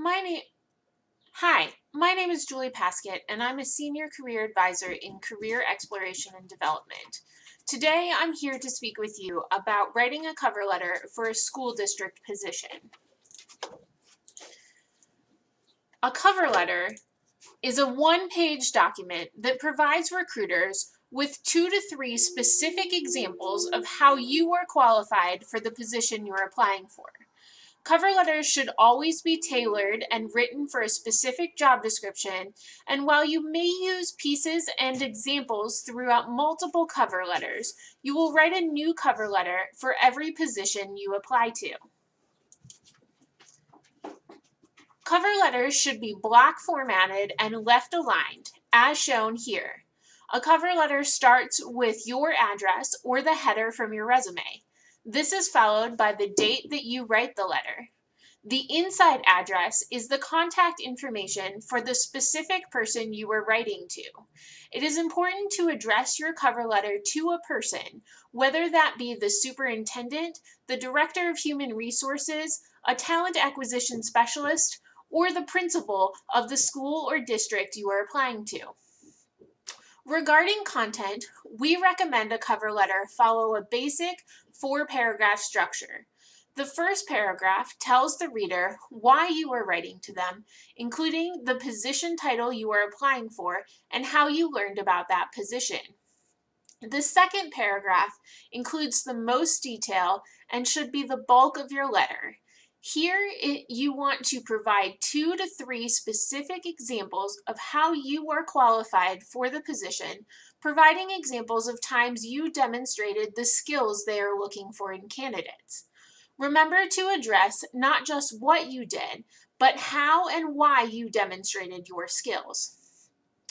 My name Hi, my name is Julie Paskett and I'm a Senior Career Advisor in Career Exploration and Development. Today I'm here to speak with you about writing a cover letter for a school district position. A cover letter is a one-page document that provides recruiters with two to three specific examples of how you are qualified for the position you're applying for. Cover letters should always be tailored and written for a specific job description, and while you may use pieces and examples throughout multiple cover letters, you will write a new cover letter for every position you apply to. Cover letters should be block formatted and left aligned, as shown here. A cover letter starts with your address or the header from your resume. This is followed by the date that you write the letter. The inside address is the contact information for the specific person you are writing to. It is important to address your cover letter to a person, whether that be the superintendent, the director of human resources, a talent acquisition specialist, or the principal of the school or district you are applying to. Regarding content, we recommend a cover letter follow a basic four paragraph structure. The first paragraph tells the reader why you are writing to them, including the position title you are applying for and how you learned about that position. The second paragraph includes the most detail and should be the bulk of your letter. Here, it, you want to provide two to three specific examples of how you are qualified for the position, providing examples of times you demonstrated the skills they are looking for in candidates. Remember to address not just what you did, but how and why you demonstrated your skills.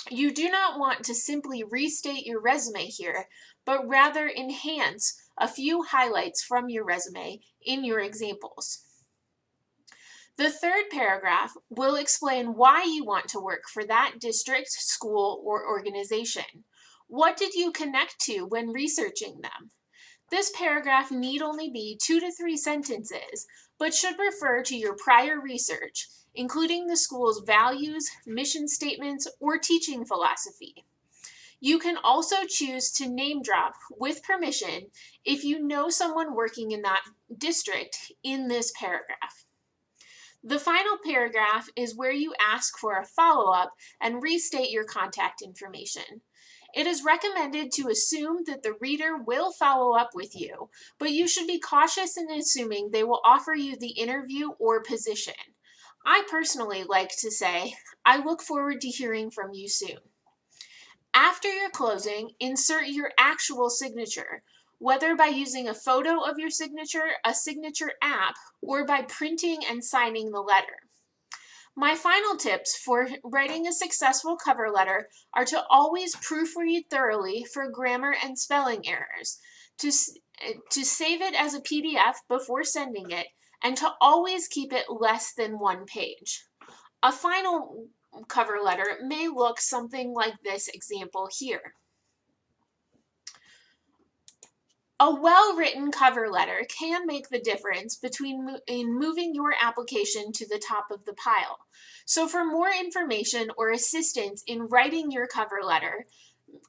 You do not want to simply restate your resume here, but rather enhance a few highlights from your resume in your examples. The third paragraph will explain why you want to work for that district, school, or organization. What did you connect to when researching them? This paragraph need only be two to three sentences, but should refer to your prior research, including the school's values, mission statements, or teaching philosophy. You can also choose to name drop with permission if you know someone working in that district in this paragraph. The final paragraph is where you ask for a follow-up and restate your contact information. It is recommended to assume that the reader will follow up with you, but you should be cautious in assuming they will offer you the interview or position. I personally like to say, I look forward to hearing from you soon. After your closing, insert your actual signature, whether by using a photo of your signature, a signature app, or by printing and signing the letter. My final tips for writing a successful cover letter are to always proofread thoroughly for grammar and spelling errors, to, to save it as a PDF before sending it, and to always keep it less than one page. A final cover letter may look something like this example here. A well-written cover letter can make the difference between in moving your application to the top of the pile. So for more information or assistance in writing your cover letter,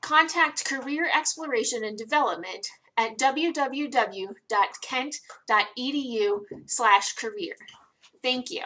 contact Career Exploration and Development at www.kent.edu career. Thank you.